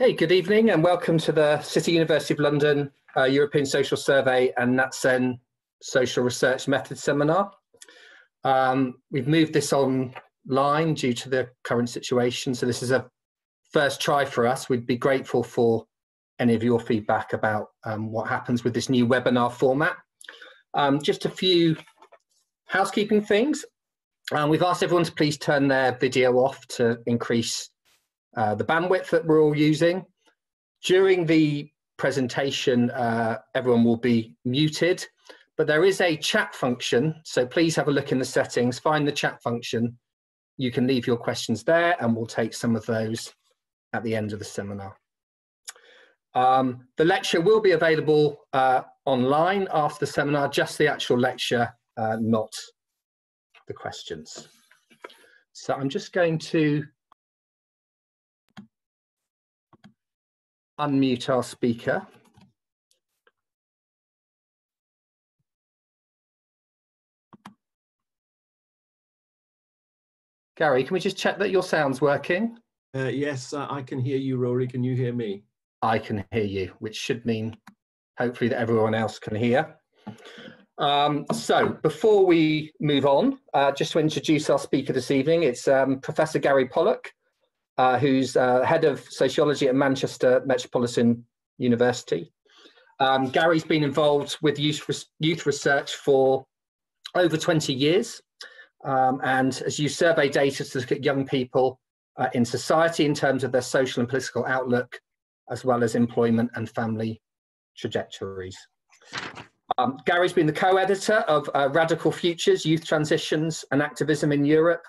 Okay, good evening and welcome to the City University of London uh, European Social Survey and NatCen Social Research Method Seminar. Um, we've moved this online due to the current situation, so this is a first try for us. We'd be grateful for any of your feedback about um, what happens with this new webinar format. Um, just a few housekeeping things. Um, we've asked everyone to please turn their video off to increase uh, the bandwidth that we're all using. During the presentation, uh, everyone will be muted, but there is a chat function. So please have a look in the settings, find the chat function. You can leave your questions there and we'll take some of those at the end of the seminar. Um, the lecture will be available uh, online after the seminar, just the actual lecture, uh, not the questions. So I'm just going to unmute our speaker. Gary, can we just check that your sound's working? Uh, yes, uh, I can hear you, Rory. Can you hear me? I can hear you, which should mean hopefully that everyone else can hear. Um, so before we move on, uh, just to introduce our speaker this evening, it's um, Professor Gary Pollock, uh, who's uh, head of sociology at Manchester Metropolitan University. Um, Gary's been involved with youth, youth research for over 20 years um, and has used survey data to look at young people uh, in society in terms of their social and political outlook, as well as employment and family trajectories. Um, Gary's been the co-editor of uh, Radical Futures, Youth Transitions and Activism in Europe,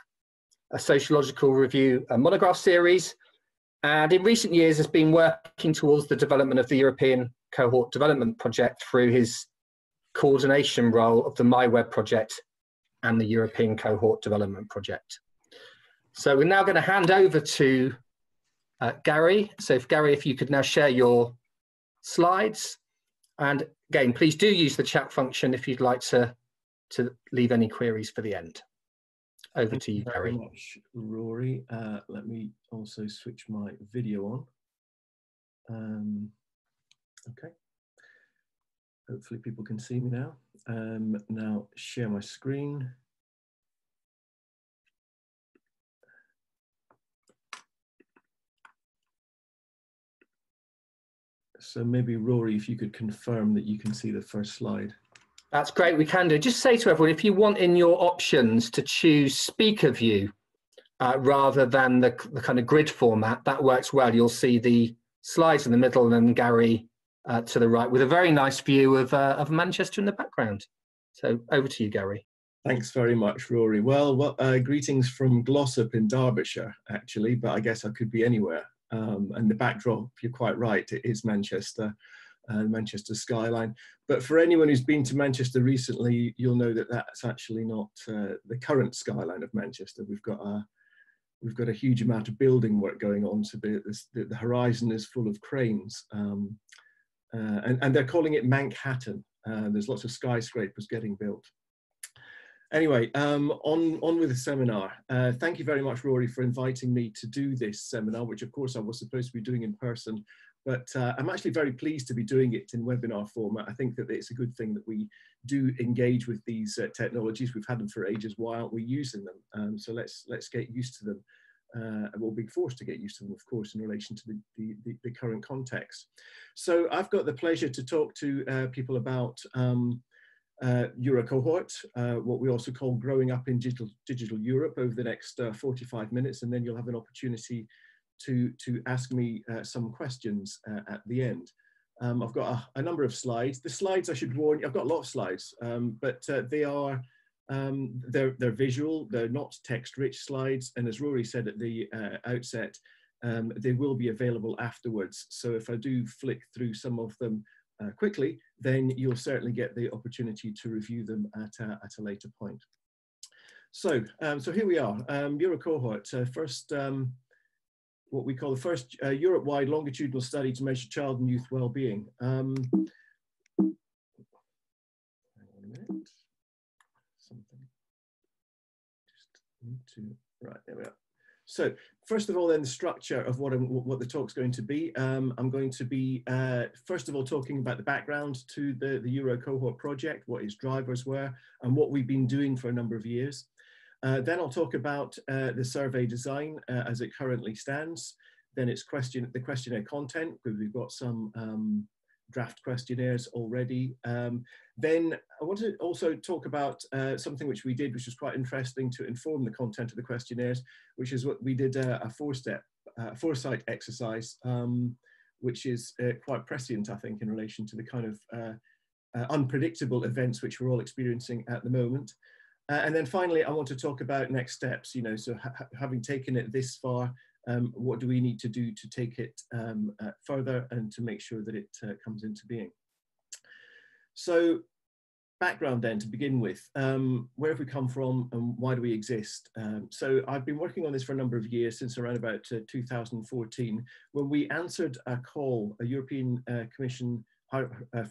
a sociological review a monograph series, and in recent years has been working towards the development of the European Cohort Development Project through his coordination role of the MyWeb project and the European Cohort Development Project. So we're now going to hand over to uh, Gary. So if Gary, if you could now share your slides. And again, please do use the chat function if you'd like to, to leave any queries for the end. Over Thank to you, Gary. Much, Rory. Uh, let me also switch my video on. Um, okay. Hopefully people can see me now. Um, now share my screen. So maybe Rory, if you could confirm that you can see the first slide. That's great, we can do. Just say to everyone, if you want in your options to choose speaker view uh, rather than the, the, kind of grid format, that works well. You'll see the slides in the middle and Gary uh, to the right with a very nice view of, uh, of Manchester in the background. So over to you, Gary. Thanks very much, Rory. Well, well uh, greetings from Glossop in Derbyshire, actually, but I guess I could be anywhere. Um, and the backdrop, you're quite right, it is Manchester uh, Manchester skyline. But for anyone who's been to Manchester recently, you'll know that that's actually not uh, the current skyline of Manchester. We've got a we've got a huge amount of building work going on. So the, the, the horizon is full of cranes, um, uh, and, and they're calling it Manhattan. Uh, there's lots of skyscrapers getting built. Anyway, um, on, on with the seminar. Uh, thank you very much, Rory, for inviting me to do this seminar, which of course I was supposed to be doing in person but uh, I'm actually very pleased to be doing it in webinar format. I think that it's a good thing that we do engage with these uh, technologies. We've had them for ages. Why aren't we using them? Um, so let's let's get used to them. Uh, we'll be forced to get used to them, of course, in relation to the, the, the, the current context. So I've got the pleasure to talk to uh, people about um, uh, Eurocohort, uh, what we also call growing up in digital, digital Europe over the next uh, 45 minutes, and then you'll have an opportunity to, to ask me uh, some questions uh, at the end. Um, I've got a, a, number of slides. The slides, I should warn you, I've got a lot of slides, um, but uh, they are, um, they're, they're visual, they're not text-rich slides, and as Rory said at the uh, outset, um, they will be available afterwards. So if I do flick through some of them uh, quickly, then you'll certainly get the opportunity to review them at a, at a later point. So, um, so here we are, um, Eurocohort. Uh, first, um, what we call the first uh, Europe-wide longitudinal study to measure child and youth well-being. Um, to. Right there we are. So first of all, then the structure of what, I'm, what the talk's going to be. Um, I'm going to be, uh, first of all, talking about the background to the, the Euro cohort project, what its drivers were, and what we've been doing for a number of years. Uh, then I'll talk about uh, the survey design uh, as it currently stands. Then it's question the questionnaire content, because we've got some um, draft questionnaires already. Um, then I want to also talk about uh, something which we did, which was quite interesting to inform the content of the questionnaires, which is what we did uh, a four-step, uh, foresight exercise, um, which is quite prescient, I think, in relation to the kind of unpredictable events which we're all experiencing at the moment. And then finally, I want to talk about next steps, you know, so ha having taken it this far, um, what do we need to do to take it um, uh, further and to make sure that it uh, comes into being. So background then to begin with, um, where have we come from and why do we exist? Um, so I've been working on this for a number of years, since around about uh, 2014, when we answered a call, a European uh, Commission uh,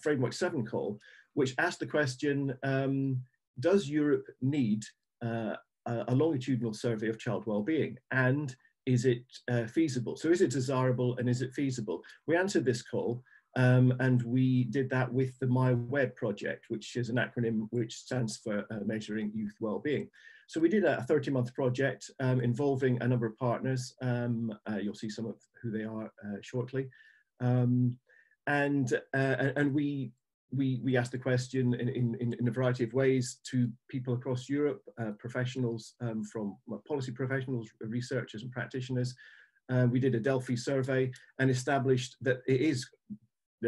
Framework 7 call, which asked the question, um, does Europe need uh, a longitudinal survey of child well-being? And is it uh, feasible? So is it desirable and is it feasible? We answered this call um, and we did that with the MyWeb project, which is an acronym which stands for uh, Measuring Youth Wellbeing. So we did a 30 month project um, involving a number of partners. Um, uh, you'll see some of who they are uh, shortly. Um, and, uh, and we we, we asked the question in, in, in a variety of ways to people across Europe, uh, professionals um, from policy professionals, researchers and practitioners. Uh, we did a Delphi survey and established that it is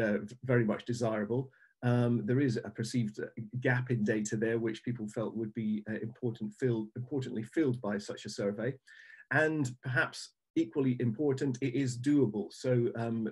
uh, very much desirable. Um, there is a perceived gap in data there, which people felt would be uh, important filled, importantly filled by such a survey. And perhaps equally important, it is doable. So um,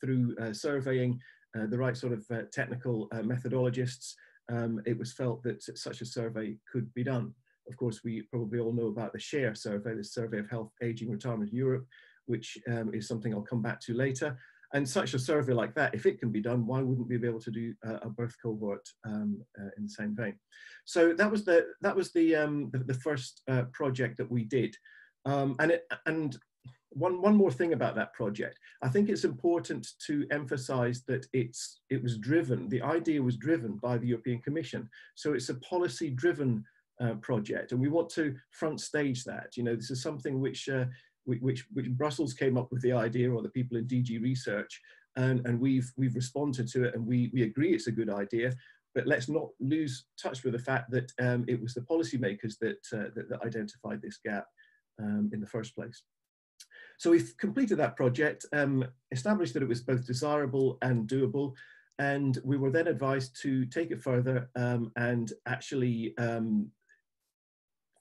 through uh, surveying, the right sort of uh, technical uh, methodologists, um, it was felt that such a survey could be done. Of course, we probably all know about the SHARE survey, the Survey of Health, Aging, Retirement in Europe, which um, is something I'll come back to later. And such a survey like that, if it can be done, why wouldn't we be able to do uh, a birth cohort um, uh, in the same vein? So that was the that was the um, the, the, first uh, project that we did, um, and it and one, one more thing about that project. I think it's important to emphasize that it's, it was driven, the idea was driven by the European Commission. So it's a policy driven uh, project and we want to front stage that. You know, this is something which, uh, which, which Brussels came up with the idea or the people in DG research and, and we've, we've responded to it and we, we agree it's a good idea. But let's not lose touch with the fact that um, it was the policymakers that, uh, that, that identified this gap um, in the first place. So we've completed that project, um, established that it was both desirable and doable, and we were then advised to take it further um, and actually um,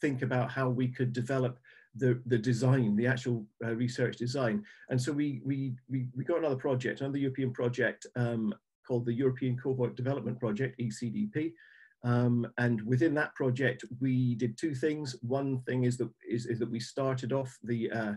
think about how we could develop the, the design, the actual uh, research design. And so we, we, we, we, got another project, another European project um, called the European Cohort Development Project, ECDP. Um, and within that project, we did two things. One thing is that, is, is that we started off the uh,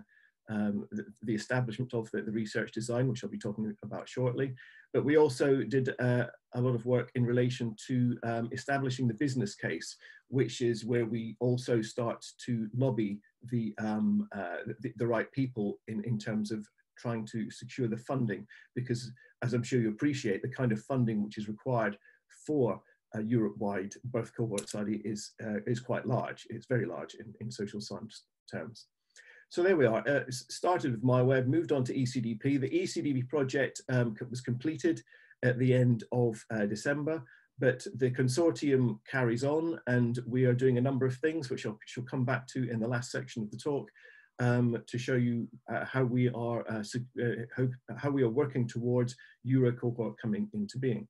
um, the, the, establishment of the, the, research design, which I'll be talking about shortly. But we also did uh, a lot of work in relation to um, establishing the business case, which is where we also start to lobby the, um, uh, the, the, right people in, in terms of trying to secure the funding, because as I'm sure you appreciate, the kind of funding which is required for a Europe-wide birth cohort study is, uh, is quite large. It's very large in, in social science terms. So there we are. Uh, started with MyWeb, moved on to ECDP. The ECDP project um, was completed at the end of uh, December, but the consortium carries on and we are doing a number of things, which I'll come back to in the last section of the talk, um, to show you uh, how we are uh, uh, how, how, we are working towards eurocohort coming into being.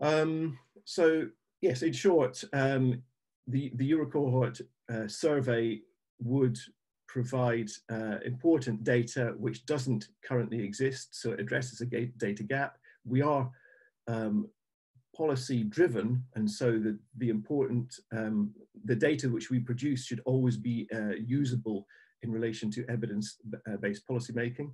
Um, so yes, in short, um, the, the Euro cohort uh, survey would provide uh, important data which doesn't currently exist, so it addresses a data gap. We are um, policy driven, and so the, the important, um, the data which we produce should always be uh, usable in relation to evidence-based uh, policy making.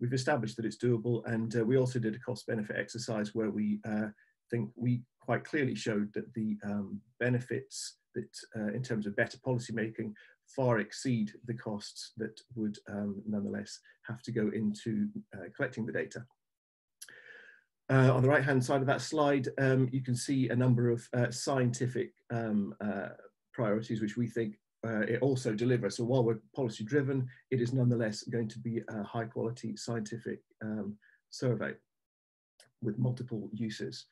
We've established that it's doable, and uh, we also did a cost benefit exercise where we uh, think we quite clearly showed that the um, benefits that uh, in terms of better policy making far exceed the costs that would um, nonetheless have to go into uh, collecting the data. Uh, on the right hand side of that slide, um, you can see a number of uh, scientific um, uh, priorities which we think uh, it also delivers. So while we're policy driven, it is nonetheless going to be a high quality scientific um, survey with multiple uses.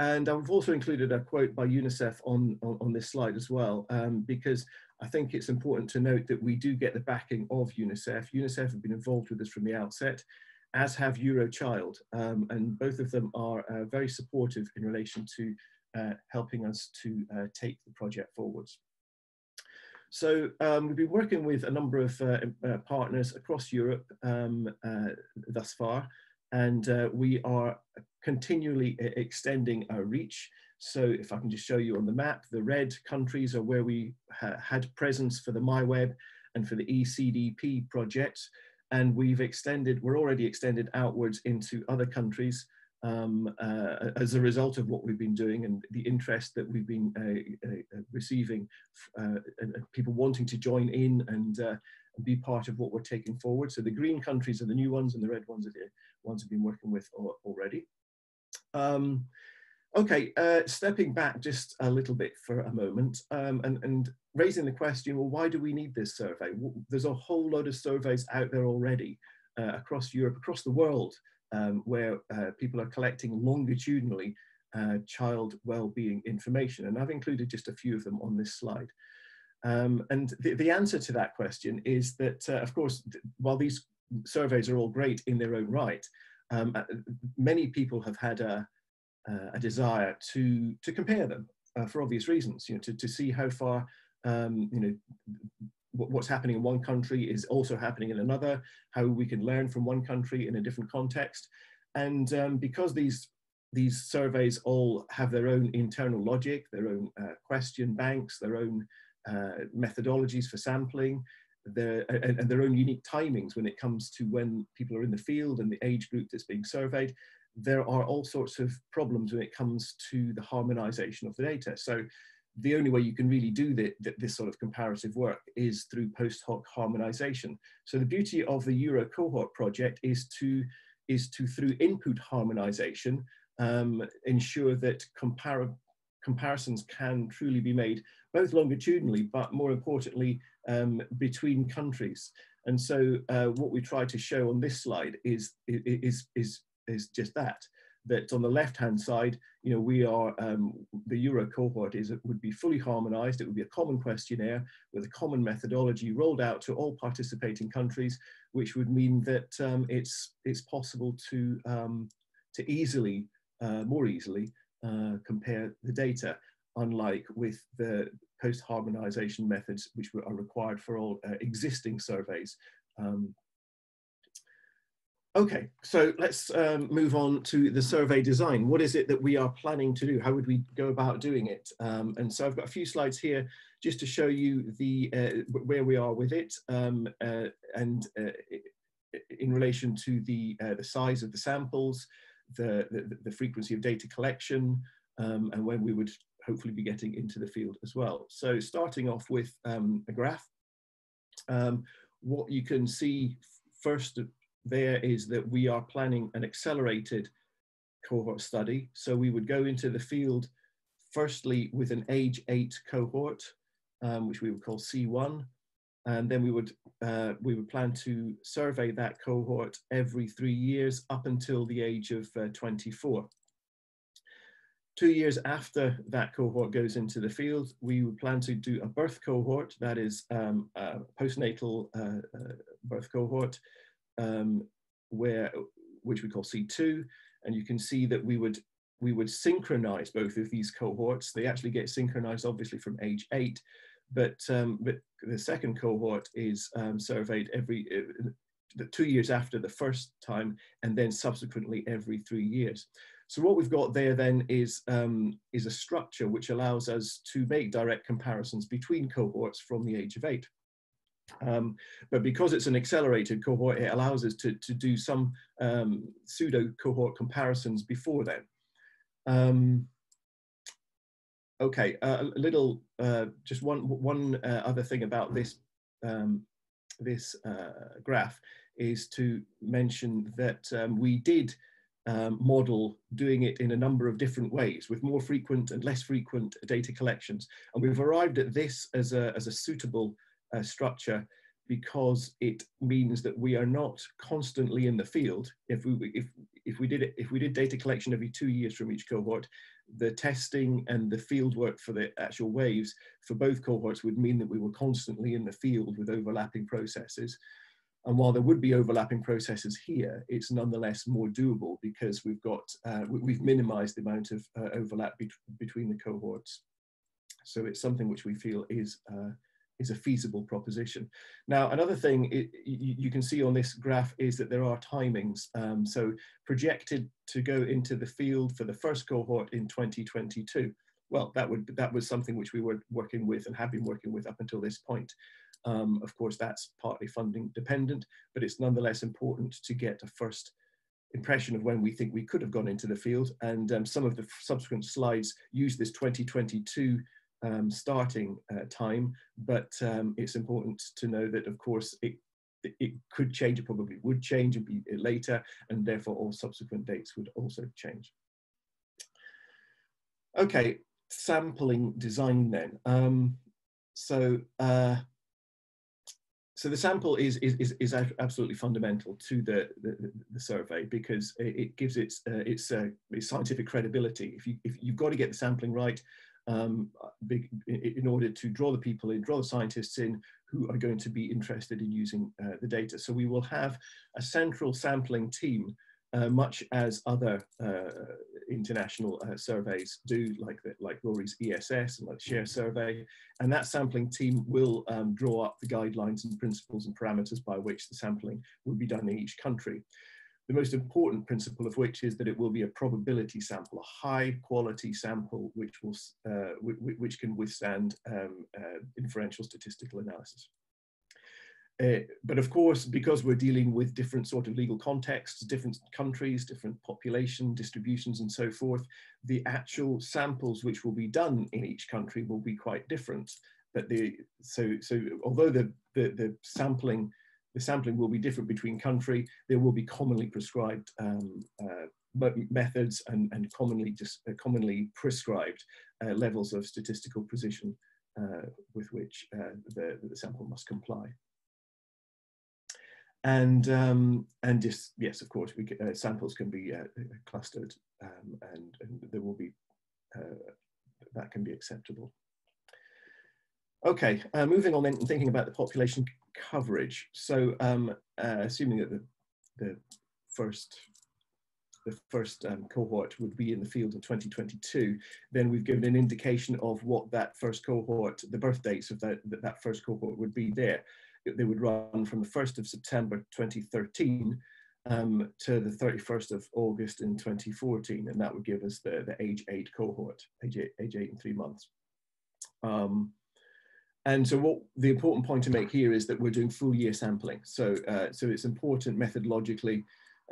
And I've also included a quote by UNICEF on, on, on this slide as well, um, because I think it's important to note that we do get the backing of UNICEF. UNICEF have been involved with this from the outset, as have Eurochild, um, and both of them are uh, very supportive in relation to uh, helping us to uh, take the project forwards. So um, we've been working with a number of uh, uh, partners across Europe um, uh, thus far, and we are continually extending our reach. So if I can just show you on the map, the red countries are where we ha had presence for the MyWeb and for the ECDP projects. And we've extended, we're already extended outwards into other countries um, uh, as a result of what we've been doing and the interest that we've been uh, uh, uh receiving, uh, people wanting to join in and, uh, be part of what we're taking forward. So the green countries are the new ones and the red ones are the ones we've been working with already. Um, okay, uh, stepping back just a little bit for a moment um, and, and raising the question, well, why do we need this survey? There's a whole load of surveys out there already uh, across Europe, across the world, um, where uh, people are collecting longitudinally uh, child well-being information. And I've included just a few of them on this slide. Um, and the, the, answer to that question is that, uh, of course, while these surveys are all great in their own right, um, uh, many people have had a, a desire to, to compare them uh, for obvious reasons, you know, to, to see how far, um, you know, what's happening in one country is also happening in another, how we can learn from one country in a different context. And um, because these, these surveys all have their own internal logic, their own uh, question banks, their own uh, methodologies for sampling, their, and, and their own unique timings when it comes to when people are in the field and the age group that's being surveyed, there are all sorts of problems when it comes to the harmonization of the data. So the only way you can really do the, the, this sort of comparative work is through post hoc harmonization. So the beauty of the Euro cohort project is to, is to through input harmonization, um, ensure that compar comparisons can truly be made both longitudinally, but more importantly, um, between countries. And so uh, what we try to show on this slide is, is, is, is just that, that on the left-hand side, you know, we are, um, the Euro cohort is, it would be fully harmonized, it would be a common questionnaire with a common methodology rolled out to all participating countries, which would mean that um, it's, it's possible to, um, to easily, uh, more easily, uh, compare the data, unlike with the post-harmonization methods which are required for all uh, existing surveys. Um, okay, so let's um, move on to the survey design. What is it that we are planning to do? How would we go about doing it? Um, and so I've got a few slides here just to show you the uh, where we are with it um, uh, and uh, in relation to the, uh, the size of the samples, the, the, the frequency of data collection, um, and when we would hopefully be getting into the field as well. So starting off with um, a graph, um, what you can see first there is that we are planning an accelerated cohort study. So we would go into the field firstly with an age eight cohort, um, which we would call C1, and then we would uh, we would plan to survey that cohort every three years up until the age of uh, 24. Two years after that cohort goes into the field, we plan to do a birth cohort, that is um, a postnatal uh, uh birth cohort, um, where which we call C2, and you can see that we would we would synchronize both of these cohorts. They actually get synchronized, obviously, from age eight, but um, but the second cohort is um, surveyed every uh, two years after the first time, and then subsequently every three years. So what we've got there then is um, is a structure which allows us to make direct comparisons between cohorts from the age of eight. Um, but because it's an accelerated cohort, it allows us to, to do some um, pseudo cohort comparisons before then. Um, Okay, uh, a little, uh, just one, one uh, other thing about this um, this uh, graph is to mention that um, we did um, model doing it in a number of different ways with more frequent and less frequent data collections. And we've arrived at this as a, as a suitable uh, structure because it means that we are not constantly in the field. If we, if, if we did it, if we did data collection every two years from each cohort, the testing and the field work for the actual waves for both cohorts would mean that we were constantly in the field with overlapping processes. And while there would be overlapping processes here, it's nonetheless more doable because we've got, uh, we've minimized the amount of uh, overlap be between the cohorts. So it's something which we feel is, uh, is a feasible proposition. Now, another thing it, you, can see on this graph is that there are timings. Um, so projected to go into the field for the first cohort in 2022. Well, that would that was something which we were working with and have been working with up until this point. Um, of course, that's partly funding dependent, but it's nonetheless important to get a first impression of when we think we could have gone into the field. And um, some of the subsequent slides use this 2022 um, starting uh, time, but um, it's important to know that, of course, it, it could change, it probably would change and be later, and therefore all subsequent dates would also change. Okay, sampling design then. Um, so uh, so the sample is, is, is, absolutely fundamental to the, the, the survey because it, gives its, uh, its, uh, its scientific credibility. If, you, if you've got to get the sampling right um, in order to draw the people in, draw the scientists in who are going to be interested in using uh, the data. So we will have a central sampling team uh, much as other uh, international uh, surveys do, like the, like Rory's ESS and like Share Survey, and that sampling team will um, draw up the guidelines and principles and parameters by which the sampling will be done in each country. The most important principle of which is that it will be a probability sample, a high quality sample which, will, uh, which can withstand um, uh, inferential statistical analysis. Uh, but of course, because we're dealing with different sort of legal contexts, different countries, different population distributions and so forth, the actual samples which will be done in each country will be quite different. But the, so, so although the, the, the sampling the sampling will be different between country, there will be commonly prescribed um, uh, methods and, and commonly just uh, commonly prescribed uh, levels of statistical precision uh, with which the, the sample must comply and um, and just yes, of course, we uh, samples can be uh, clustered, um, and, and, there will be uh, that can be acceptable. Okay, uh, moving on then, thinking about the population coverage. So, um, uh, assuming that the the first the first um, cohort would be in the field in 2022, then we've given an indication of what that first cohort, the birth dates of that, that, that first cohort would be there they would run from the 1st of September 2013 um, to the 31st of August in 2014, and that would give us the, the age eight cohort, age eight, age eight and three months. Um, and so what the important point to make here is that we're doing full year sampling. So, uh, so it's important methodologically,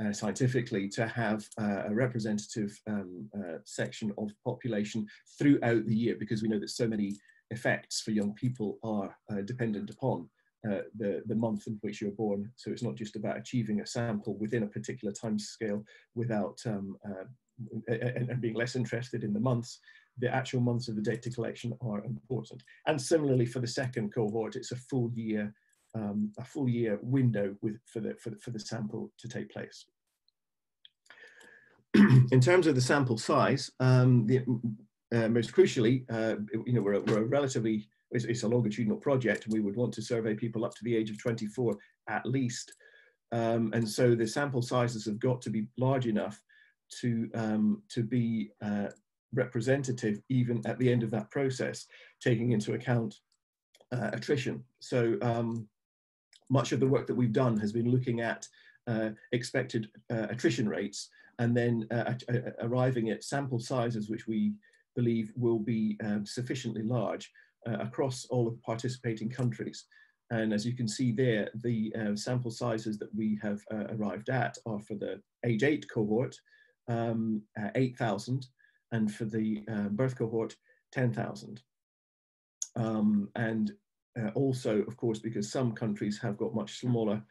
uh, scientifically to have uh, a representative um, uh, section of population throughout the year because we know that so many effects for young people are uh, dependent upon uh, the, the month in which you're born. So it's not just about achieving a sample within a particular time scale without um, uh, and, and, being less interested in the months. The actual months of the data collection are important. And similarly for the second cohort, it's a full year, um, a full year window with, for, the, for, the, for the sample to take place. in terms of the sample size, um, the, uh, most crucially, uh, you know, we're, we're a relatively it's, it's, a longitudinal project. And we would want to survey people up to the age of 24 at least. Um, and so the sample sizes have got to be large enough to, um, to be uh, representative even at the end of that process, taking into account uh, attrition. So um, much of the work that we've done has been looking at uh, expected uh, attrition rates and then uh, arriving at sample sizes which we believe will be um, sufficiently large uh, across all of the participating countries. And as you can see there, the uh, sample sizes that we have uh, arrived at are for the age 8 cohort, um, 8,000, and for the birth cohort, 10,000. Um, and uh, also, of course, because some countries have got much smaller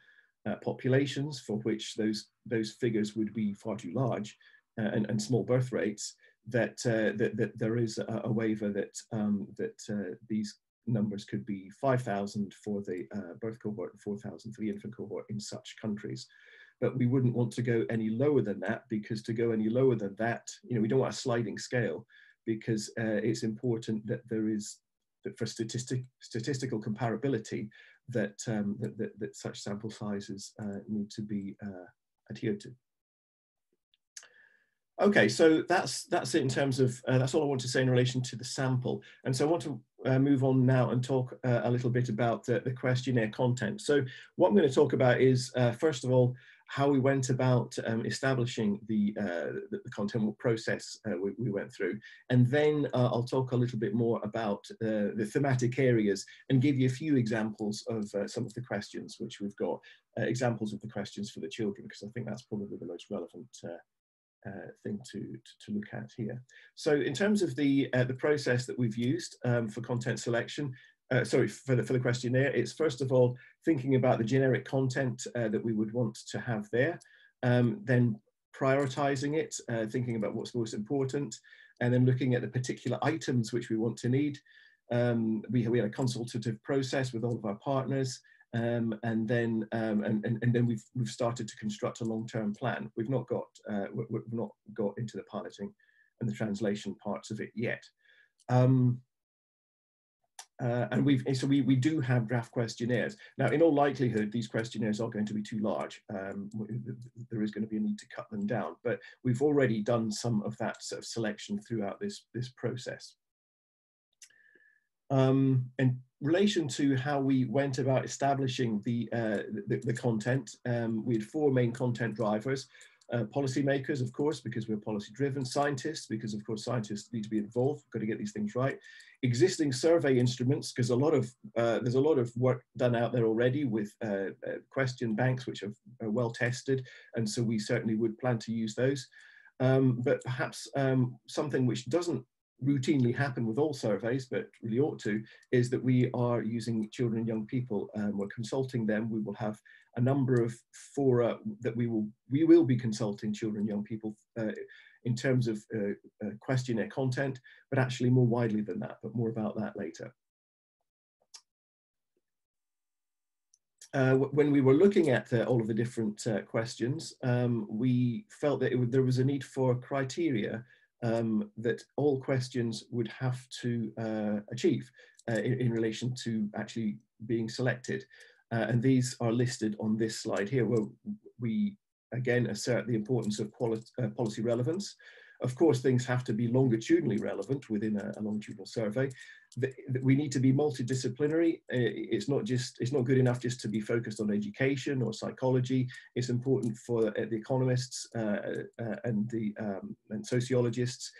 uh, populations for which those, those figures would be far too large uh, and, and small birth rates, that, uh, that, that, there is a, a waiver that, um, that uh, these numbers could be 5,000 for the uh, birth cohort and 4,000 for the infant cohort in such countries. But we wouldn't want to go any lower than that because to go any lower than that, you know, we don't want a sliding scale because uh, it's important that there is that for statistic, statistical comparability that, um, that, that, that, such sample sizes uh, need to be uh, adhered to. Okay, so that's that's it in terms of uh, that's all I want to say in relation to the sample. And so I want to uh, move on now and talk uh, a little bit about the, the, questionnaire content. So what I'm going to talk about is uh, first of all how we went about um, establishing the, uh, the, the content process uh, we, we, went through. And then I'll talk a little bit more about the thematic areas and give you a few examples of some of the questions which we've got, examples of the questions for the children, because I think that's probably the most relevant thing to, to, to, look at here. So in terms of the, the process that we've used um, for content selection, uh, sorry, for the, for the questionnaire, it's first of all thinking about the generic content uh, that we would want to have there, um, then prioritizing it, uh, thinking about what's most important, and then looking at the particular items which we want to need. Um, we, we had a consultative process with all of our partners, um, and then um, and, and, and, then we've we've started to construct a long-term plan. We've not got uh, we've not got into the piloting and the translation parts of it yet. Um, uh, and we've so we, we do have draft questionnaires now in all likelihood these questionnaires are going to be too large um, there is going to be a need to cut them down but we've already done some of that sort of selection throughout this this process um, in relation to how we went about establishing the uh, the, the, content um, we had four main content drivers uh, policymakers, of course, because we're policy driven, scientists, because of course scientists need to be involved, We've got to get these things right, existing survey instruments, because a lot of uh, there's a lot of work done out there already with uh, uh, question banks, which are, are, well tested, and so we certainly would plan to use those. Um, but perhaps um, something which doesn't routinely happen with all surveys, but really ought to, is that we are using children and young people. Um, we're consulting them. We will have a number of fora that we will we will be consulting children and young people uh, in terms of uh, uh, questionnaire content, but actually more widely than that, but more about that later. Uh, when we were looking at uh, all of the different uh, questions, um, we felt that it, there was a need for criteria um, that all questions would have to uh, achieve uh, in, in, relation to actually being selected. Uh, and these are listed on this slide here where we again assert the importance of uh, policy relevance. Of course, things have to be longitudinally relevant within a, a longitudinal survey. The, the, we need to be multidisciplinary. Uh, it's not just it's not good enough just to be focused on education or psychology. It's important for the economists uh, uh, and the um, and sociologists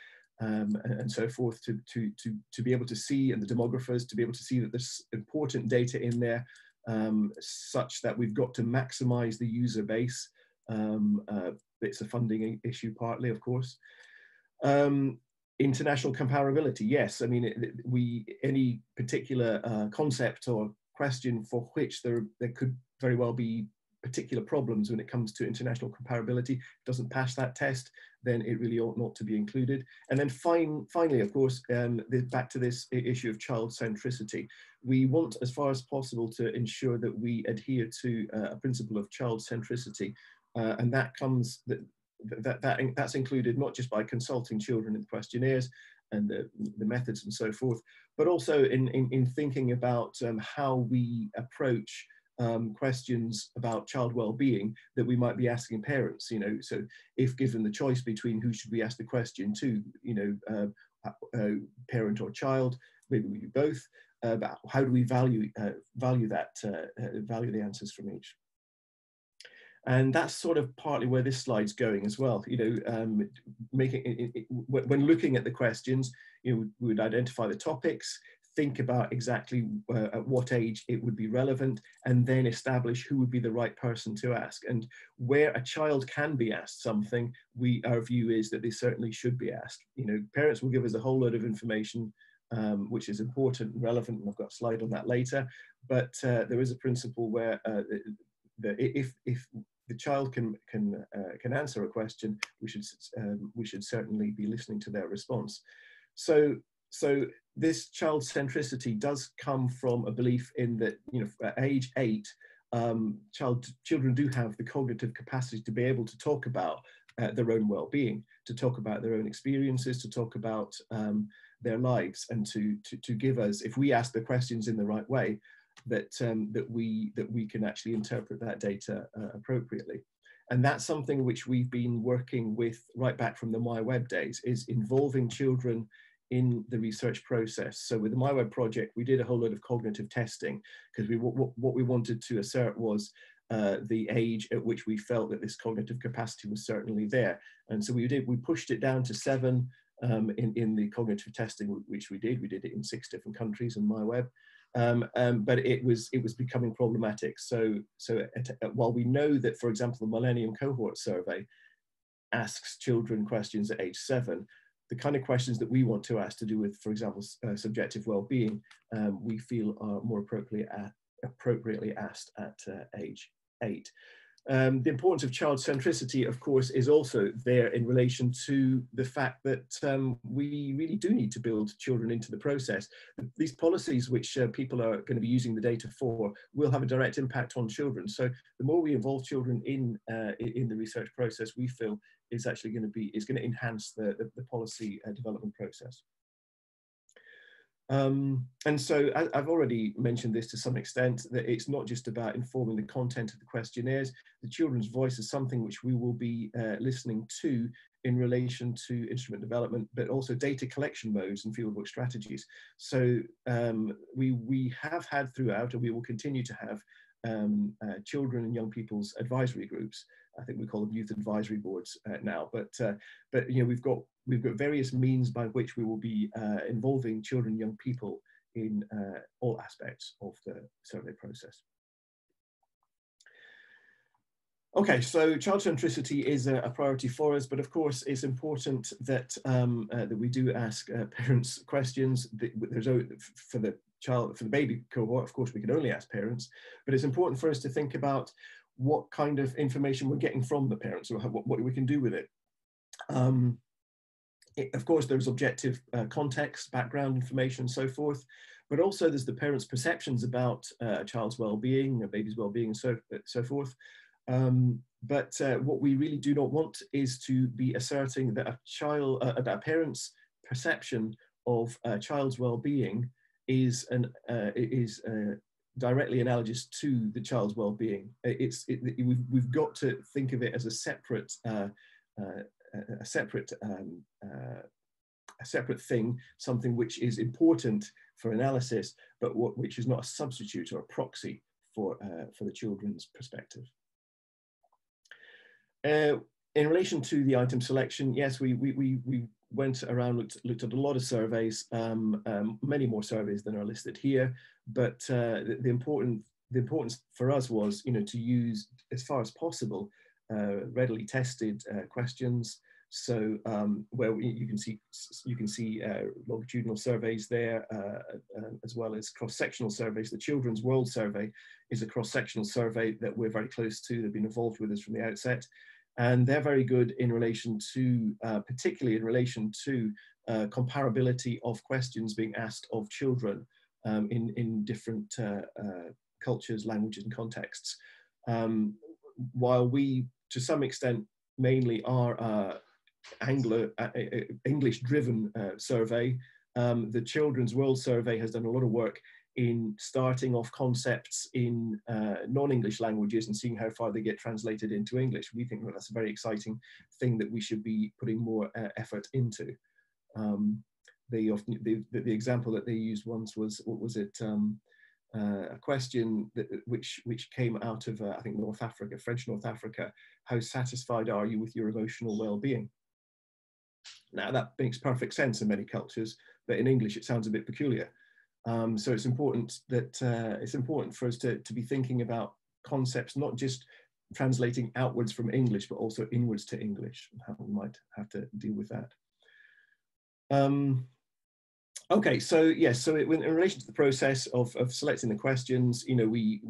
um, and, and, so forth to, to, to, to be able to see, and the demographers to be able to see that there's important data in there um, such that we've got to maximize the user base. Um, uh, it's a funding issue partly, of course. Um, international comparability, yes. I mean, it, we any particular uh, concept or question for which there, there could very well be particular problems when it comes to international comparability, doesn't pass that test, then it really ought not to be included. And then fine, finally, of course, um, the, back to this issue of child centricity. We want, as far as possible, to ensure that we adhere to uh, a principle of child centricity. Uh, and that comes, that, that, that, that's included not just by consulting children in questionnaires, and the, the methods and so forth, but also in, in, in thinking about um, how we approach um, questions about child well-being that we might be asking parents. You know, so if given the choice between who should we ask the question to, you know, uh, uh, parent or child, maybe we do both. Uh, but how do we value uh, value that uh, uh, value the answers from each? And that's sort of partly where this slide's going as well. You know, um, making it, it, when looking at the questions, you know, we would identify the topics, think about exactly uh, at what age it would be relevant and then establish who would be the right person to ask and where a child can be asked something we our view is that they certainly should be asked you know parents will give us a whole load of information um, which is important and relevant, and I've got a slide on that later. But uh, there is a principle where uh, if, if the child can, can, uh, can answer a question, we should, um, we should certainly be listening to their response. So, so this child centricity does come from a belief in that, you know, at age eight, um, child, children do have the cognitive capacity to be able to talk about uh, their own well-being, to talk about their own experiences, to talk about um, their lives, and to, to, to give us, if we ask the questions in the right way, that um, that we that we can actually interpret that data uh, appropriately. And that's something which we've been working with right back from the MyWeb days, is involving children in the research process. So with the MyWeb project, we did a whole lot of cognitive testing because we what, what we wanted to assert was uh, the age at which we felt that this cognitive capacity was certainly there. And so we did, we pushed it down to seven um, in, in the cognitive testing, which we did. We did it in six different countries in MyWeb. Um, um, but it was it was becoming problematic. So so at, at, while we know that, for example, the Millennium Cohort Survey asks children questions at age seven, the kind of questions that we want to ask to do with, for example, uh, subjective well-being, um, we feel are more appropriately at, appropriately asked at uh, age eight. Um, the importance of child centricity, of course, is also there in relation to the fact that um, we really do need to build children into the process. These policies, which uh, people are going to be using the data for, will have a direct impact on children. So the more we involve children in uh, in the research process, we feel is actually going to be is going to enhance the the, the policy uh, development process. Um, and so I, have already mentioned this to some extent, that it's not just about informing the content of the questionnaires. The children's voice is something which we will be uh, listening to in relation to instrument development, but also data collection modes and fieldwork strategies. So um, we, we have had throughout, and we will continue to have, um, uh, children and young people's advisory groups. I think we call them youth advisory boards uh, now. But uh, but you know we've got we've got various means by which we will be uh, involving children and young people in uh, all aspects of the survey process. Okay, so child centricity is a, a, priority for us, but of course it's important that um, uh, that we do ask uh, parents questions. There's for the child for the baby cohort, of course, we can only ask parents, but it's important for us to think about what kind of information we're getting from the parents or what, what we can do with it. Um, it of course, there's objective uh, context, background information, and so forth, but also there's the parents' perceptions about uh, a child's well-being, a baby's well-being, and so, so forth. Um, but uh, what we really do not want is to be asserting that a child, uh, that a parent's perception of a child's well-being is an uh, is uh, directly analogous to the child's well-being. It's it, we've we've got to think of it as a separate uh, uh, a separate um, uh, a separate thing, something which is important for analysis, but what, which is not a substitute or a proxy for uh, for the children's perspective. Uh, in relation to the item selection, yes, we we we, we went around, looked, looked at a lot of surveys, um, um, many more surveys than are listed here, but uh, the, the, important, the importance for us was, you know, to use as far as possible uh, readily tested uh, questions. So um, where you can see you can see uh, longitudinal surveys there, uh, uh, as well as cross-sectional surveys. The Children's World Survey is a cross-sectional survey that we're very close to. They've been involved with us from the outset and they're very good in relation to, uh, particularly in relation to uh, comparability of questions being asked of children um, in, in different uh, uh cultures, languages, and contexts. Um, while we, to some extent, mainly are uh, Anglo uh, survey, um, the Children's World Survey has done a lot of work in starting off concepts in uh, non-English languages and seeing how far they get translated into English. We think that that's a very exciting thing that we should be putting more uh, effort into. Um, they often, the, the, the, example that they used once was, what was it, um, uh, a question that, which, which came out of, uh, I think, North Africa, French North Africa, how satisfied are you with your emotional well-being? Now that makes perfect sense in many cultures, but in English it sounds a bit peculiar. Um, so it's important that uh, it's important for us to, to be thinking about concepts, not just translating outwards from English, but also inwards to English, and how we might have to deal with that. Um, Okay, so yes, so it, in relation to the process of, of selecting the questions, you know, we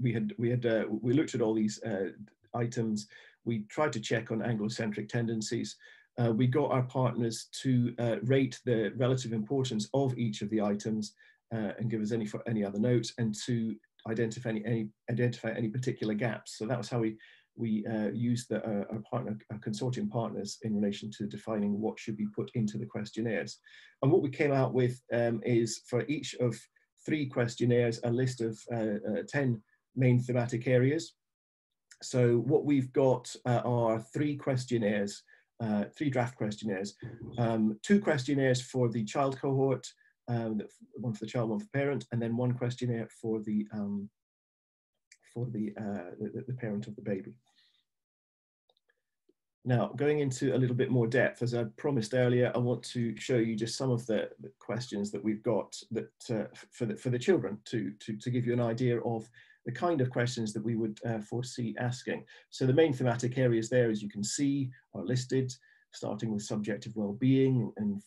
we had we had uh, we looked at all these uh, items. We tried to check on Anglocentric tendencies. Uh, we got our partners to uh, rate the relative importance of each of the items uh, and give us any any other notes, and to identify any, any identify any particular gaps. So that was how we we uh, used the, uh, our partner, our consortium partners in relation to defining what should be put into the questionnaires. And what we came out with um, is for each of three questionnaires, a list of uh, uh 10 main thematic areas. So what we've got uh, are three questionnaires, uh, three draft questionnaires, um, two questionnaires for the child cohort, um, one for the child, one for the parent, and then one questionnaire for the um, for the, uh, the, the parent of the baby. Now, going into a little bit more depth, as I promised earlier, I want to show you just some of the, the questions that we've got that uh, for, the, for the children to, to, to give you an idea of the kind of questions that we would uh, foresee asking. So the main thematic areas there, as you can see, are listed, starting with subjective well-being and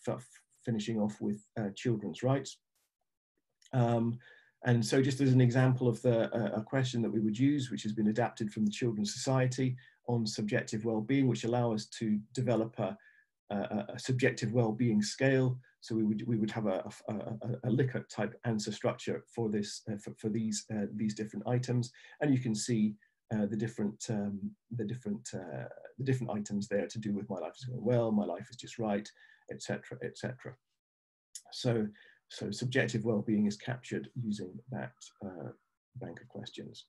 finishing off with uh, children's rights. Um, and so just as an example of the, uh, a question that we would use, which has been adapted from the Children's Society on subjective well-being, which allow us to develop a, a, a subjective well-being scale. So we would, we would have a, a, a Likert type answer structure for, this, uh, for, for, these, uh, these different items. And you can see uh, the different um, the different uh, the different items there to do with my life is going well, my life is just right, etc. etc. So so subjective well-being is captured using that uh, bank of questions.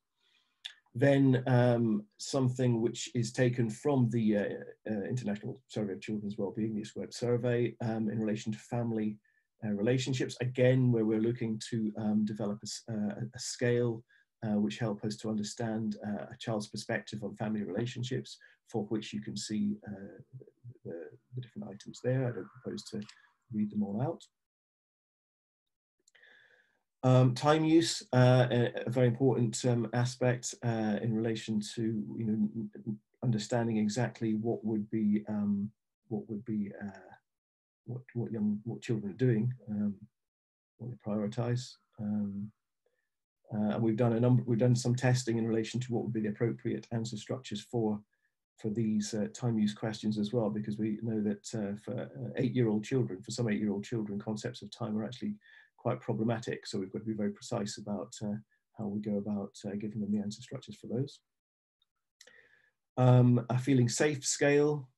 Then um, something which is taken from the uh, uh, International Survey of Children's Wellbeing, the ISCWeB survey, um, in relation to family uh, relationships, again, where we're looking to um, develop a, uh, a scale uh, which help us to understand uh, a child's perspective on family relationships, for which you can see the, the different items there. I don't propose to read them all out. Um, time use, uh, a, very important um, aspect uh, in relation to you know understanding exactly what would be um, what would be uh, what what young what children are doing, um, what they prioritise. Um, uh, and we've done a number. We've done some testing in relation to what would be the appropriate answer structures for for these uh, time use questions as well, because we know that uh, for eight-year-old children, for some eight-year-old children, concepts of time are actually quite problematic. So we've got to be very precise about uh, how we go about uh, giving them the answer structures for those. Um, a feeling safe scale,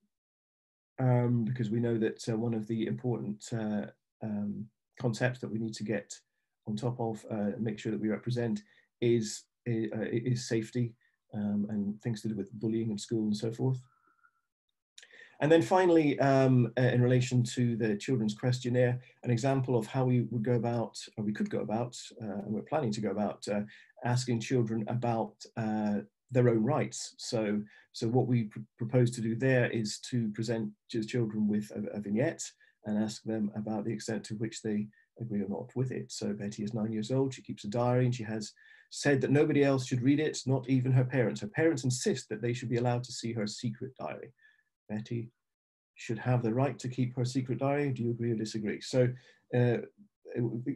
um, because we know that uh, one of the important uh, um, concepts that we need to get on top of, uh, make sure that we represent, is, uh, is safety um, and things to do with bullying in school and so forth. And then finally, um, uh, in relation to the children's questionnaire, an example of how we would go about, or we could go about, uh, and we're planning to go about, uh, asking children about uh, their own rights. So, so what we pr propose to do there is to present children with a, a, vignette and ask them about the extent to which they agree or not with it. So Betty is nine years old, she keeps a diary and she has said that nobody else should read it, not even her parents. Her parents insist that they should be allowed to see her secret diary. Betty should have the right to keep her secret diary. Do you agree or disagree? So uh,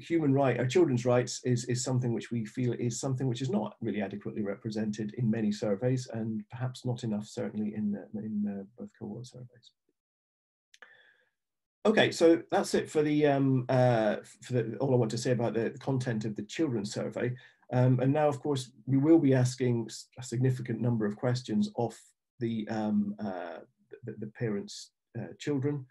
human right, our children's rights is, is something which we feel is something which is not really adequately represented in many surveys and perhaps not enough certainly in, uh, in uh, birth cohort surveys. Okay, so that's it for the, um, uh, for the, all I want to say about the, content of the children's survey. Um, and now, of course, we will be asking a significant number of questions off the, um, uh, the, the, parents' uh, children,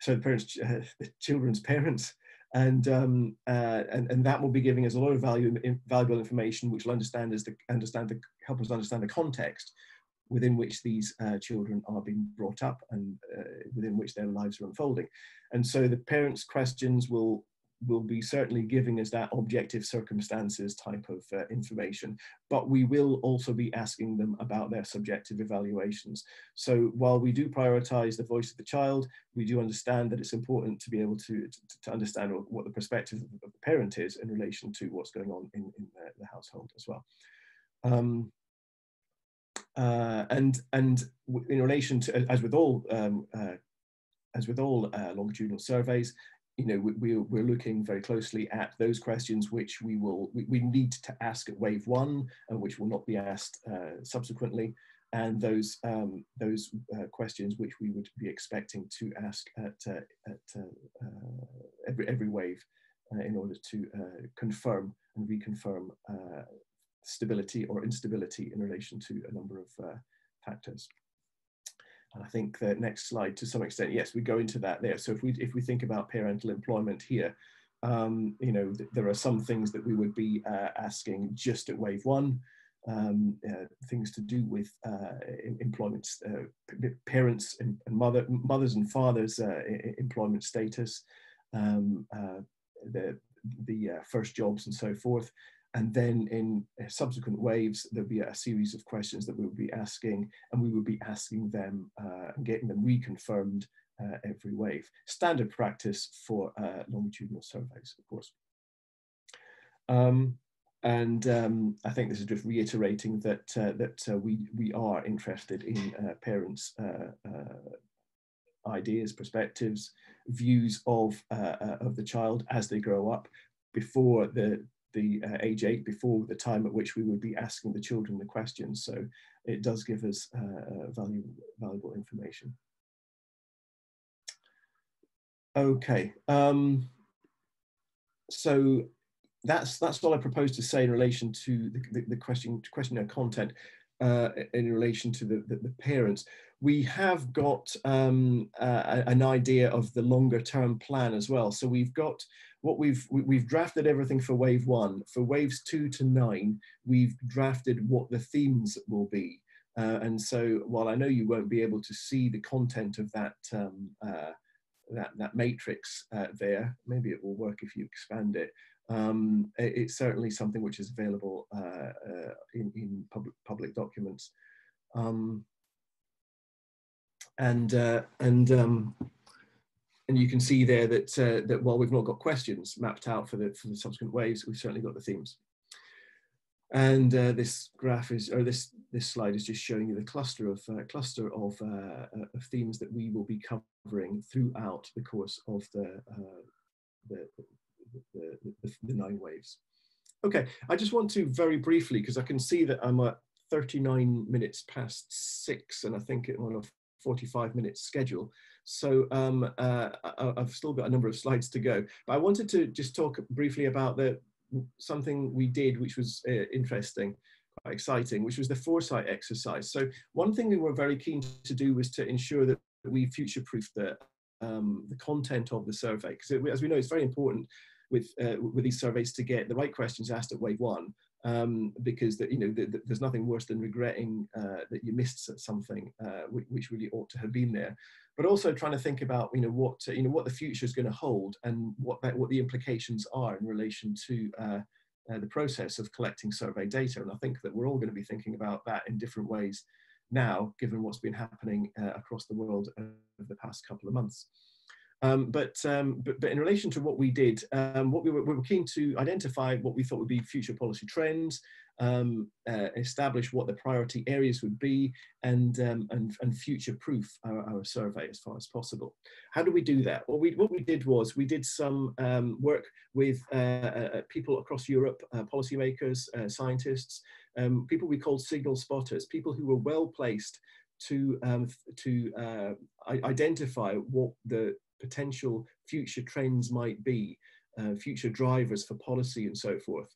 so the parents, the children's parents, and, um, uh, and and that will be giving us a lot of value, valuable information, which will understand as the understand the help us understand the context within which these uh, children are being brought up and uh, within which their lives are unfolding. And so the parents' questions will will be certainly giving us that objective circumstances type of uh, information, but we will also be asking them about their subjective evaluations. So while we do prioritize the voice of the child, we do understand that it's important to be able to, to, to understand what the perspective of the parent is in relation to what's going on in, in the, the household as well. Um, uh, and and in relation to, as with all um, uh, as with all uh, longitudinal surveys, you know, we, we're looking very closely at those questions which we will we, need to ask at wave one and which will not be asked uh, subsequently, and those um, those uh, questions which we would be expecting to ask at uh, at every every wave in order to confirm and reconfirm stability or instability in relation to a number of factors. And I think the next slide, to some extent, yes, we go into that there. So if we if we think about parental employment here, um, you know, th there are some things that we would be uh, asking just at wave one, um, uh, things to do with uh, employment, uh, parents and, mother, mothers and fathers' uh, employment status, um, uh, the the first jobs and so forth. And then in uh, subsequent waves, there'll be a series of questions that we'll be asking, and we will be asking them uh, and getting them reconfirmed uh, every wave. Standard practice for uh, longitudinal surveys, of course. Um, and um, I think this is just reiterating that uh, that uh, we we are interested in parents' ideas, perspectives, views of of the child as they grow up before the the uh, age eight before the time at which we would be asking the children the questions. So it does give us uh, uh, valuable, valuable information. Okay, um, so that's that's all I propose to say in relation to the, the, the question questionnaire content uh, in relation to the, the, the, parents. We have got um, uh, an idea of the longer term plan as well. So we've got what we've we've drafted everything for wave one. For waves two to nine, we've drafted what the themes will be. Uh, and so while I know you won't be able to see the content of that um, uh, that, that matrix uh, there, maybe it will work if you expand it. Um, it it's certainly something which is available uh, uh, in, in public, public documents. Um, and uh, and um, and you can see there that uh, that while we've not got questions mapped out for the for the subsequent waves, we've certainly got the themes. And uh, this graph is, or this this slide is just showing you the cluster of uh, cluster of, of, themes that we will be covering throughout the course of the the, the, the, the, nine waves. Okay, I just want to very briefly because I can see that I'm at 39 minutes past six, and I think it on a 45 minute schedule. So um, uh, I've still got a number of slides to go, but I wanted to just talk briefly about the something we did, which was uh, interesting, quite exciting, which was the foresight exercise. So one thing we were very keen to do was to ensure that we future-proof the um, the content of the survey, because as we know, it's very important with uh, with these surveys to get the right questions asked at wave one, um, because that you know the, the, there's nothing worse than regretting uh, that you missed something uh, which, which, really ought to have been there. But also trying to think about you know what you know what the future is going to hold and what that, what the implications are in relation to uh, uh, the process of collecting survey data. And I think that we're all going to be thinking about that in different ways now, given what's been happening uh, across the world over the past couple of months. Um, but, um, but, but in relation to what we did, um, what we were, we were keen to identify what we thought would be future policy trends, um, uh, establish what the priority areas would be, and um, and, and future-proof our, our, survey as far as possible. How do we do that? Well, we, what we did was we did some um, work with uh, uh, uh people across Europe, uh, policymakers, uh, scientists, people we called signal spotters, people who were well placed to um, to uh, identify what the potential future trends might be, uh, future drivers for policy and so forth.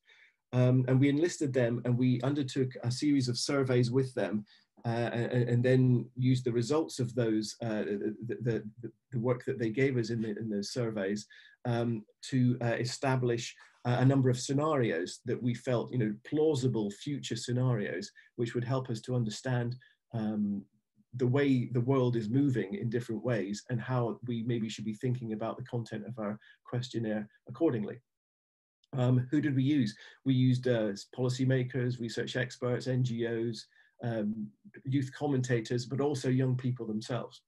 Um, and we enlisted them and we undertook a series of surveys with them uh, and, and, then used the results of those, uh, the, the, the, work that they gave us in, the, in those surveys um, to uh, establish a number of scenarios that we felt, you know, plausible future scenarios, which would help us to understand um, the way the world is moving in different ways and how we maybe should be thinking about the content of our questionnaire accordingly. Um, who did we use? We used uh, policymakers, research experts, NGOs, um, youth commentators, but also young people themselves.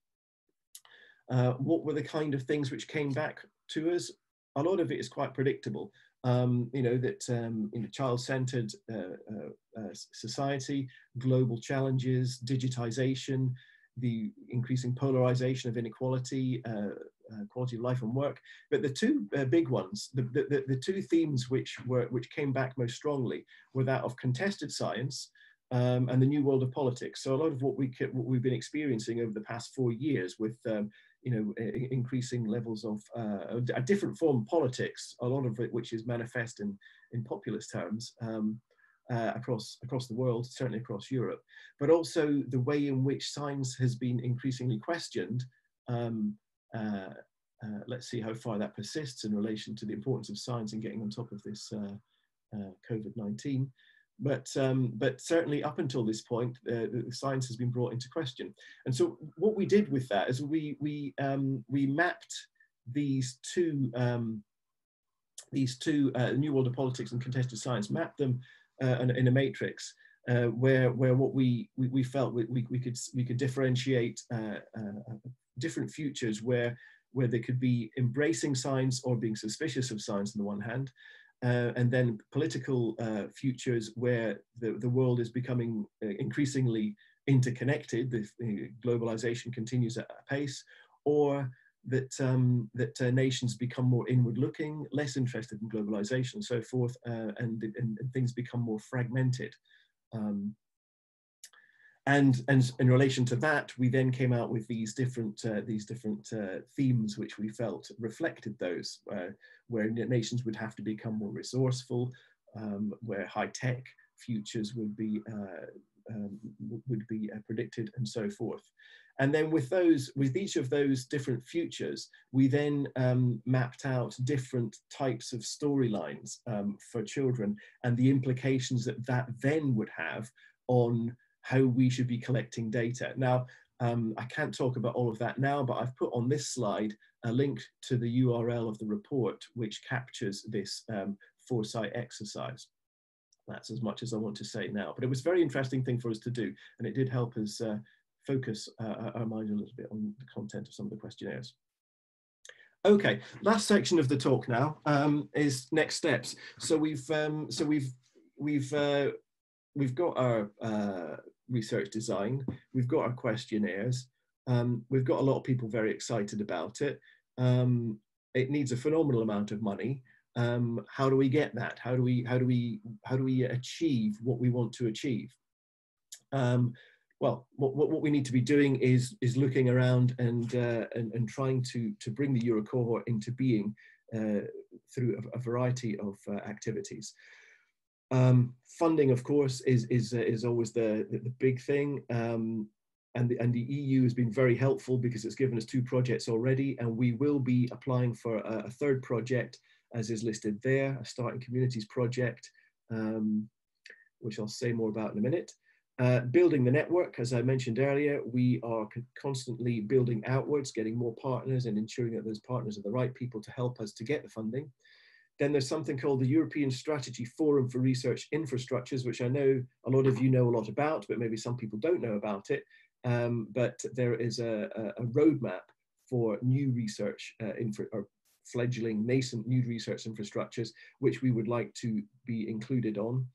Uh, what were the kind of things which came back to us? A lot of it is quite predictable um, you know, that um, in a child-centered uh, uh, uh, society, global challenges, digitization, the increasing polarization of inequality, uh, uh, quality of life and work. But the two uh, big ones, the, the, the, two themes which were which came back most strongly were that of contested science um, and the new world of politics. So a lot of what we what we've been experiencing over the past four years with um, you know increasing levels of uh, a different form of politics, a lot of it which is manifest in in populist terms. Um, uh, across across the world, certainly across Europe, but also the way in which science has been increasingly questioned. Um, uh, uh, let's see how far that persists in relation to the importance of science and getting on top of this uh, uh, COVID-19. But, um, but certainly up until this point, uh, science has been brought into question. And so what we did with that is we, we, um, we mapped these two, um, these two New World of Politics and Contested Science, mapped them uh, in a matrix uh, where where what we we, we felt we, we, we, could we could differentiate uh, uh, different futures where where they could be embracing science or being suspicious of science on the one hand, uh, and then political uh, futures where the, the world is becoming increasingly interconnected, the, globalization continues at a pace, or that um, that uh, nations become more inward looking, less interested in globalization and so forth, uh, and, and, and, things become more fragmented. Um, and, and in relation to that, we then came out with these different, uh, these different uh, themes which we felt reflected those, uh, where nations would have to become more resourceful, um, where high tech futures would be, uh, um, would be predicted and so forth. And then with those, with each of those different futures, we then um, mapped out different types of storylines um, for children and the implications that that then would have on how we should be collecting data. Now, um, I can't talk about all of that now, but I've put on this slide a link to the URL of the report, which captures this um, foresight exercise. That's as much as I want to say now, but it was a very interesting thing for us to do, and it did help us uh, focus uh, our mind a little bit on the content of some of the questionnaires. Okay, last section of the talk now um, is next steps. So we've um, so we've we've uh, we've got our uh, research design, we've got our questionnaires, um, we've got a lot of people very excited about it. Um, it needs a phenomenal amount of money. Um, how do we get that? How do we how do we how do we achieve what we want to achieve? Um, well, what, what we need to be doing is is looking around and uh, and, and trying to to bring the Euro cohort into being uh, through a, a, variety of uh, activities. Um, funding, of course, is is uh, is always the, the, big thing. Um, and the, and the EU has been very helpful because it's given us two projects already, and we will be applying for a, a third project, as is listed there, a Starting Communities project, um, which I'll say more about in a minute. Uh, building the network, as I mentioned earlier, we are constantly building outwards, getting more partners and ensuring that those partners are the right people to help us to get the funding. Then there's something called the European Strategy Forum for Research Infrastructures, which I know a lot of you know a lot about, but maybe some people don't know about it. Um, but there is a, a, roadmap for new research uh, infra or fledgling nascent new research infrastructures, which we would like to be included on.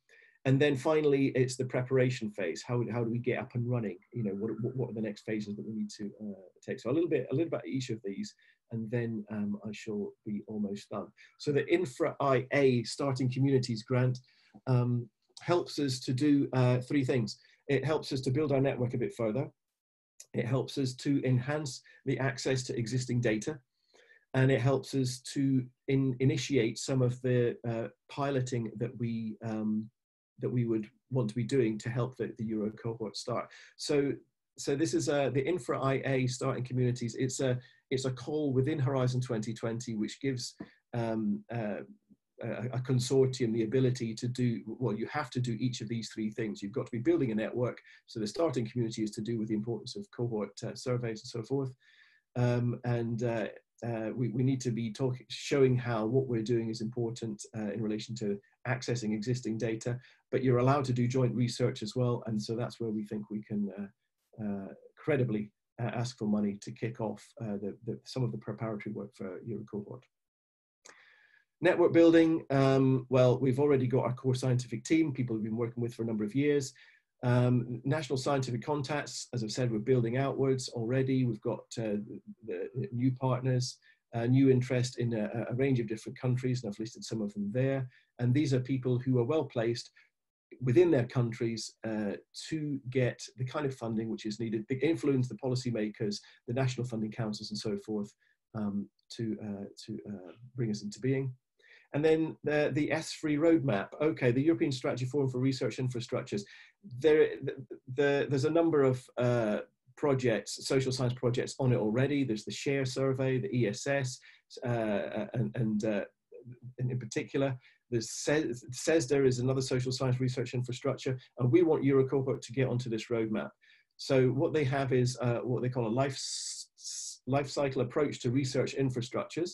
And then finally it's the preparation phase. How, how do we get up and running? You know what, what, are the next phases that we need to uh, take? So a little bit a little bit each of these and then um, i shall be almost done so the infra ia starting communities grant um, helps us to do uh, three things it helps us to build our network a bit further it helps us to enhance the access to existing data and it helps us to in, initiate some of the uh, piloting that we um, that we would want to be doing to help the, the Euro cohort start. So, so this is uh, the Infra IA starting communities. It's a it's a call within Horizon 2020 which gives um, uh, a, a, consortium the ability to do well. You have to do each of these three things. You've got to be building a network. So the starting community is to do with the importance of cohort uh, surveys and so forth. Um, and uh, uh, we, we need to be talking, showing how what we're doing is important uh, in relation to accessing existing data, but you're allowed to do joint research as well. And so that's where we think we can uh, uh credibly uh, ask for money to kick off uh, the, the, some of the preparatory work for Euro cohort. Network building, um, well, we've already got our core scientific team, people we've been working with for a number of years. Um, national scientific contacts, as I've said, we're building outwards already. We've got uh, the, the new partners, uh, new interest in a, a, range of different countries, and I've listed some of them there. And these are people who are well placed within their countries uh, to get the kind of funding which is needed, to influence the policymakers, the national funding councils, and so forth um, to, uh, to uh, bring us into being. And then the, the ESFRI roadmap. Okay, the European Strategy Forum for Research Infrastructures. There, the, the, there's a number of uh, projects, social science projects on it already. There's the SHARE survey, the ESS, uh, and, and uh, in particular, there's CESSDA is another social science research infrastructure, and we want Eurocohort to get onto this roadmap. So what they have is uh, what they call a life, life cycle approach to research infrastructures,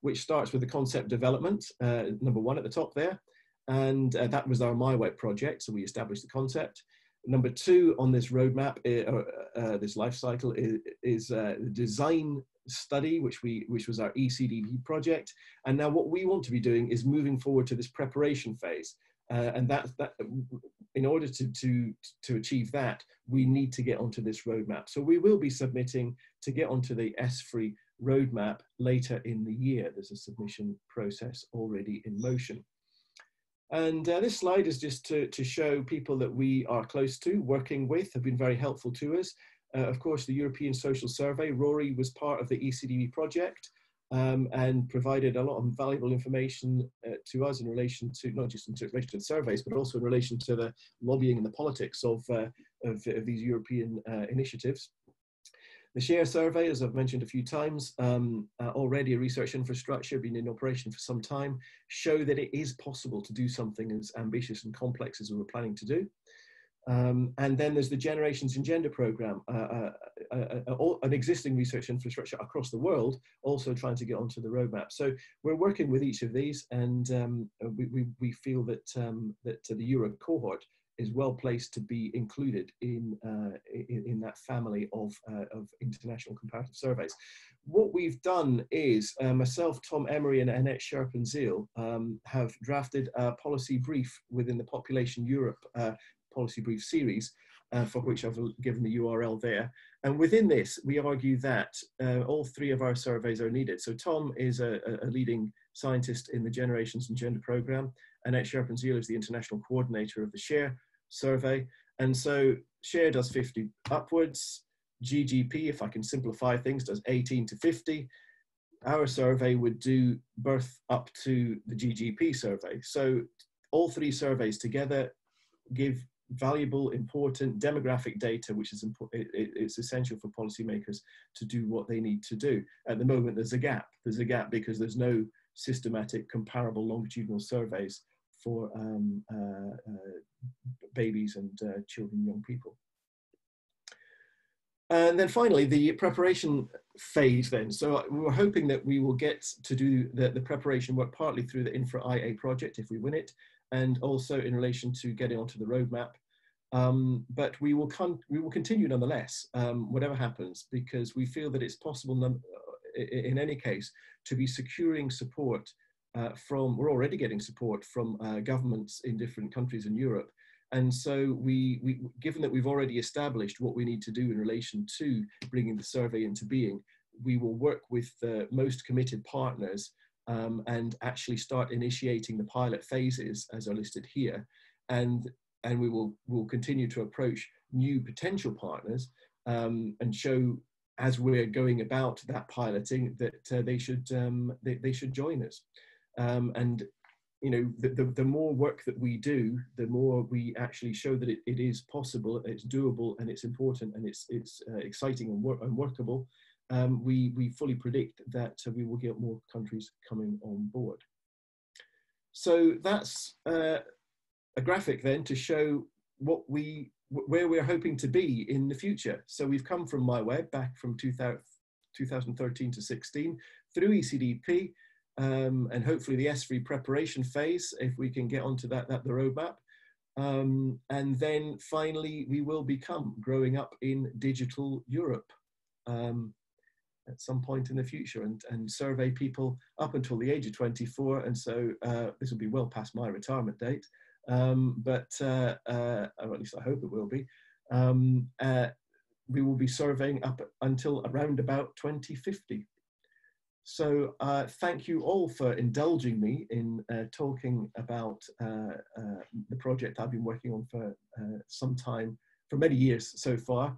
which starts with the concept development, uh, number one at the top there. And uh, that was our MyWeb project, so we established the concept. Number two on this roadmap, uh, uh, this life cycle, is, is uh, design study, which we which was our ECDP project. And now what we want to be doing is moving forward to this preparation phase. Uh, and that, that in order to, to, to achieve that, we need to get onto this roadmap. So we will be submitting to get onto the ESFRI roadmap later in the year. There's a submission process already in motion. And uh, this slide is just to, to show people that we are close to, working with, have been very helpful to us. Uh, of course, the European Social Survey, Rory was part of the ECDP project um, and provided a lot of valuable information uh, to us in relation to, not just in relation to the surveys, but also in relation to the lobbying and the politics of, uh, of, of, these European uh, initiatives. The SHARE survey, as I've mentioned a few times, um, uh, already a research infrastructure, been in operation for some time, show that it is possible to do something as ambitious and complex as we were planning to do. Um, and then there's the Generations and Gender program, uh, uh, uh, uh an existing research infrastructure across the world, also trying to get onto the roadmap. So we're working with each of these, and um, we, we, we, feel that um, that the Euro cohort is well placed to be included in, uh, in, in, that family of, uh, of international comparative surveys. What we've done is uh, myself, Tom Emery and Annette Scherpenzeel um, have drafted a policy brief within the Population Europe uh, policy brief series uh, for which I've given the URL there. And within this, we argue that uh, all three of our surveys are needed. So Tom is a, a leading scientist in the Generations and Gender program. and Annette Scherpenzeel is the international coordinator of the SHARE survey. And so SHARE does 50 upwards. GGP, if I can simplify things, does 18 to 50. Our survey would do birth up to the GGP survey. So all three surveys together give valuable, important demographic data, which is it, it's essential for policymakers to do what they need to do. At the moment, there's a gap. There's a gap because there's no systematic comparable longitudinal surveys for um, uh, uh, babies and uh, children, young people. And then finally, the preparation phase then. So we're hoping that we will get to do the, the preparation work partly through the Infra IA project if we win it, and also in relation to getting onto the roadmap. Um, but we will, we will continue nonetheless, um, whatever happens, because we feel that it's possible in any case to be securing support uh, from, we're already getting support from uh, governments in different countries in Europe. And so we, we, given that we've already established what we need to do in relation to bringing the survey into being, we will work with the most committed partners um, and actually start initiating the pilot phases as are listed here. And, and we will will continue to approach new potential partners um, and show as we're going about that piloting that uh, they should um, they, they should join us. Um, and you know, the, the, the, more work that we do, the more we actually show that it, it is possible, it's doable, and it's important, and it's it's uh, exciting and, work, and workable. Um, we we fully predict that uh, we will get more countries coming on board. So that's uh, a graphic then to show what we where we're hoping to be in the future. So we've come from my MyWeb back from 2000, 2013 to 16 through ECDP um, and hopefully the ESFRI preparation phase, if we can get onto that, that the roadmap. Um, and then finally, we will become growing up in digital Europe um, at some point in the future and, and survey people up until the age of 24. And so uh, this will be well past my retirement date. Um, but uh, uh, or at least I hope it will be. Um, uh, we will be surveying up until around about 2050. So uh, thank you all for indulging me in uh, talking about uh, the project I've been working on for some time, for many years so far.